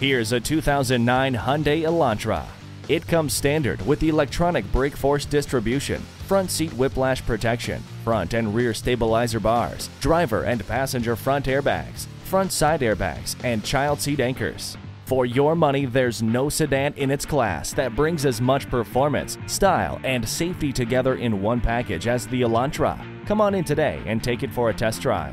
Here's a 2009 Hyundai Elantra. It comes standard with electronic brake force distribution, front seat whiplash protection, front and rear stabilizer bars, driver and passenger front airbags, front side airbags, and child seat anchors. For your money, there's no sedan in its class that brings as much performance, style, and safety together in one package as the Elantra. Come on in today and take it for a test drive.